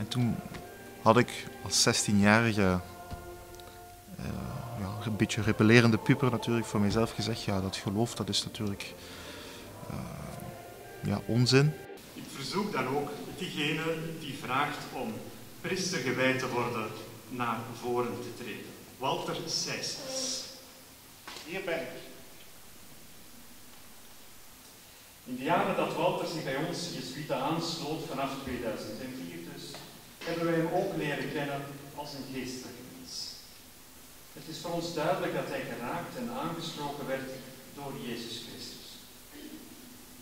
En toen had ik als 16-jarige, uh, ja, een beetje rebellerende puber natuurlijk voor mezelf gezegd, ja dat geloof dat is natuurlijk uh, ja, onzin. Ik verzoek dan ook diegene die vraagt om priester gewijd te worden naar voren te treden. Walter Sijsens. Hier ben ik. In de jaren dat Walter zich bij ons Jesuiten aansloot vanaf 2004 dus, hebben wij hem ook leren kennen als een geestelijke mens. Het is voor ons duidelijk dat hij geraakt en aangesproken werd door Jezus Christus.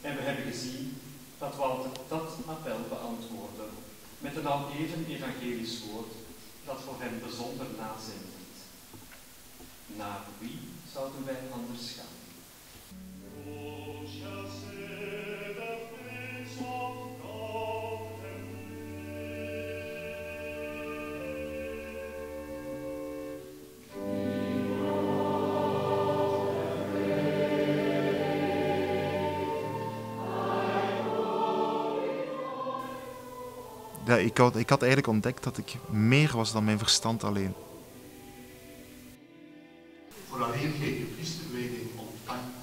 En we hebben gezien dat Walter dat appel beantwoordde met een al even evangelisch woord dat voor hem bijzonder nazindert. Naar wie zouden wij anders gaan? Ja, ik, had, ik had eigenlijk ontdekt dat ik meer was dan mijn verstand alleen. Vooraleer gij de priesterwijding ontvangt,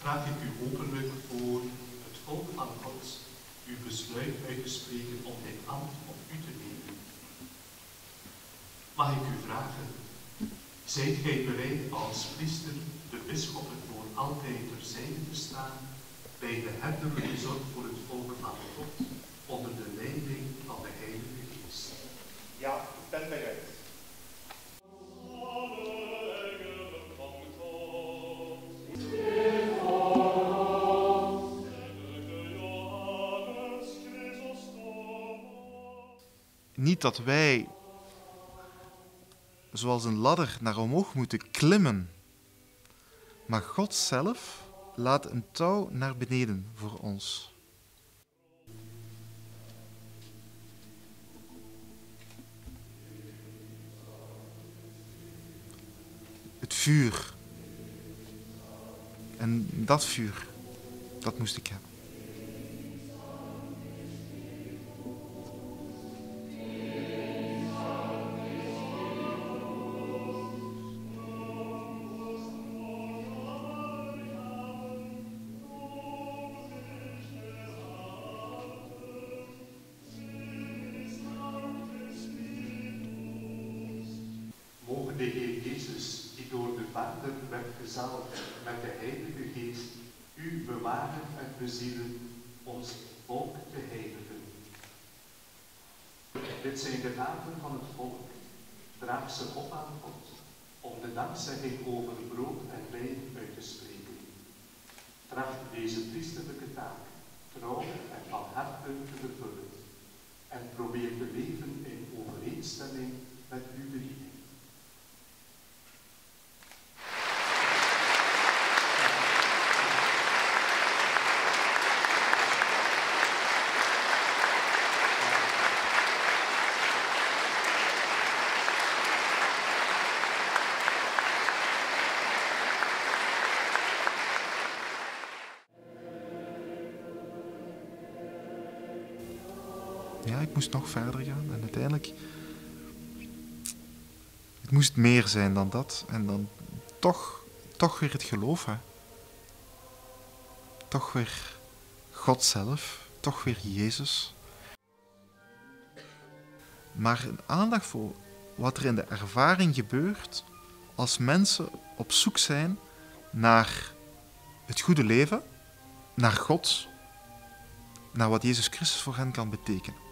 vraag ik u openlijk voor het volk van God uw besluit uit te spreken om dit ambt op u te nemen. Mag ik u vragen, zijt gij bereid als priester de bisschoppen voor altijd terzijde te staan bij de herderlijke zorg voor het volk van God onder de leiding van de Heilige Geest? Ja, ik ben bereid. Niet dat wij zoals een ladder naar omhoog moeten klimmen, maar God zelf laat een touw naar beneden voor ons. Het vuur. En dat vuur, dat moest ik hebben. De Heer Jezus, die door de Vader werd gezalfd met de Heilige Geest, u bewaren en bezielen, ons volk te heiligen. Dit zijn de namen van het volk. Draag ze op aan God, om de dankzegging over brood en wijn uit te spreken. Tracht deze priesterlijke taak trouw en van harte te vervullen. En probeer te leven in overeenstemming met uw bediening. Ja, ik moest nog verder gaan en uiteindelijk. Het moest meer zijn dan dat en dan toch, toch weer het geloof. Hè. Toch weer God zelf, toch weer Jezus. Maar een aandacht voor wat er in de ervaring gebeurt als mensen op zoek zijn naar het goede leven, naar God, naar wat Jezus Christus voor hen kan betekenen.